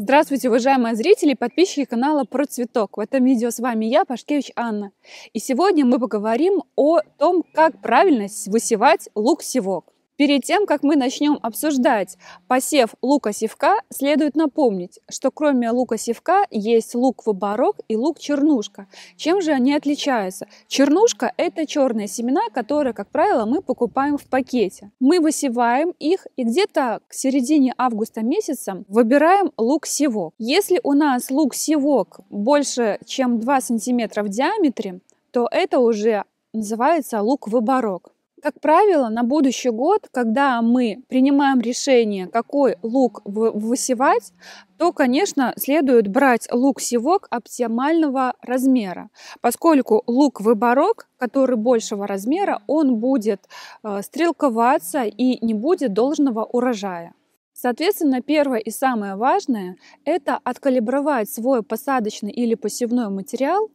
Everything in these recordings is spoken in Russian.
Здравствуйте, уважаемые зрители и подписчики канала Про Цветок. В этом видео с вами я, Пашкевич Анна. И сегодня мы поговорим о том, как правильно высевать лук-севок. Перед тем, как мы начнем обсуждать посев лука-севка, следует напомнить, что кроме лука-севка есть лук-воборок и лук-чернушка. Чем же они отличаются? Чернушка – это черные семена, которые, как правило, мы покупаем в пакете. Мы высеваем их и где-то к середине августа месяца выбираем лук-севок. Если у нас лук-севок больше, чем 2 см в диаметре, то это уже называется лук-воборок. Как правило, на будущий год, когда мы принимаем решение, какой лук высевать, то, конечно, следует брать лук-севок оптимального размера, поскольку лук-выборок, который большего размера, он будет э, стрелковаться и не будет должного урожая. Соответственно, первое и самое важное – это откалибровать свой посадочный или посевной материал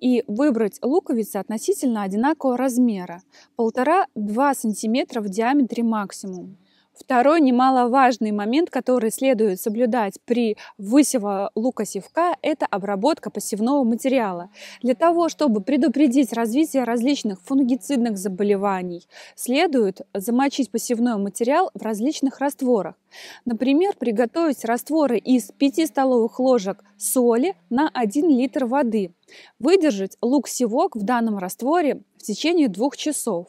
и выбрать луковицы относительно одинакового размера – 1,5-2 см в диаметре максимум. Второй немаловажный момент, который следует соблюдать при высеве лука-севка, это обработка посевного материала. Для того, чтобы предупредить развитие различных фунгицидных заболеваний, следует замочить посевной материал в различных растворах. Например, приготовить растворы из 5 столовых ложек соли на 1 литр воды. Выдержать лук-севок в данном растворе в течение двух часов.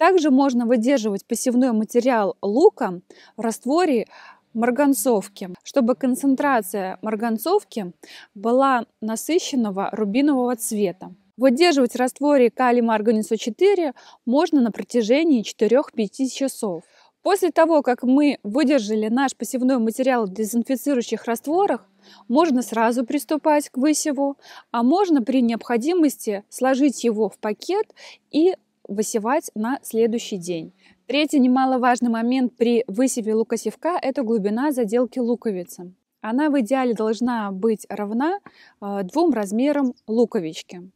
Также можно выдерживать посевной материал лука в растворе марганцовки, чтобы концентрация марганцовки была насыщенного рубинового цвета. Выдерживать в растворе калий марганецу 4 можно на протяжении 4-5 часов. После того, как мы выдержали наш посевной материал в дезинфицирующих растворах, можно сразу приступать к высеву, а можно при необходимости сложить его в пакет и высевать на следующий день. Третий немаловажный момент при высеве лукосевка – это глубина заделки луковицы. Она в идеале должна быть равна э, двум размерам луковички.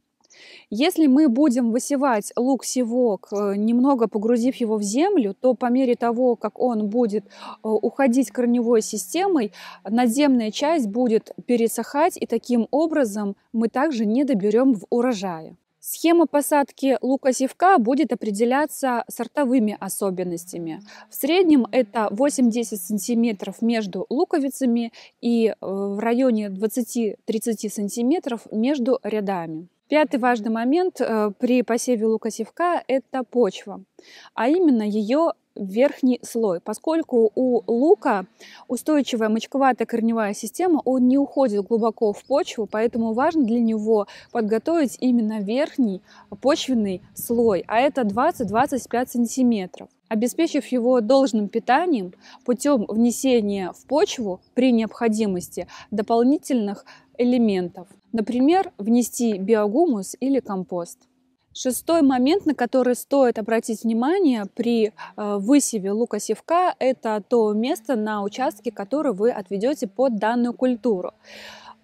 Если мы будем высевать лук-севок, э, немного погрузив его в землю, то по мере того, как он будет э, уходить корневой системой, надземная часть будет пересыхать, и таким образом мы также не доберем в урожае. Схема посадки лука-севка будет определяться сортовыми особенностями. В среднем это 8-10 сантиметров между луковицами и э, в районе 20-30 сантиметров между рядами. Пятый важный момент э, при посеве лука-севка – это почва, а именно ее верхний слой, поскольку у лука устойчивая мочковатая корневая система, он не уходит глубоко в почву, поэтому важно для него подготовить именно верхний почвенный слой, а это 20-25 сантиметров обеспечив его должным питанием путем внесения в почву при необходимости дополнительных элементов. Например, внести биогумус или компост. Шестой момент, на который стоит обратить внимание при э, высеве лука-севка, это то место на участке, которое вы отведете под данную культуру.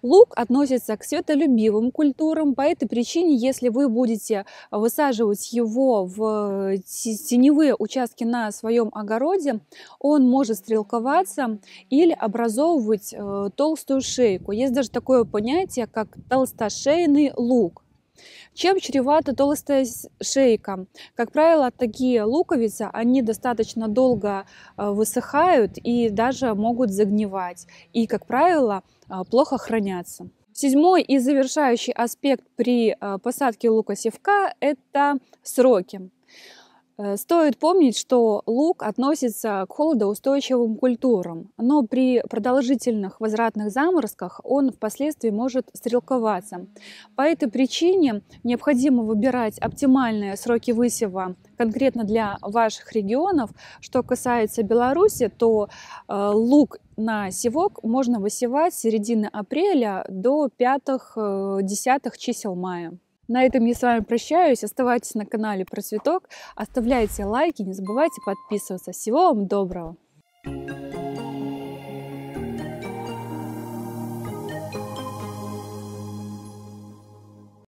Лук относится к светолюбивым культурам, по этой причине, если вы будете высаживать его в теневые участки на своем огороде, он может стрелковаться или образовывать э, толстую шейку. Есть даже такое понятие, как толстошейный лук. Чем чревата толстая шейка? Как правило, такие луковицы, они достаточно долго э, высыхают и даже могут загнивать. И, как правило, э, плохо хранятся. Седьмой и завершающий аспект при э, посадке лука-севка – это сроки. Э, стоит помнить, что лук относится к холодоустойчивым культурам, но при продолжительных возвратных заморозках он впоследствии может стрелковаться. По этой причине необходимо выбирать оптимальные сроки высева конкретно для ваших регионов. Что касается Беларуси, то э, лук на севок можно высевать с середины апреля до 5-10 чисел мая. На этом я с вами прощаюсь. Оставайтесь на канале Про Цветок, оставляйте лайки, не забывайте подписываться. Всего вам доброго! thank you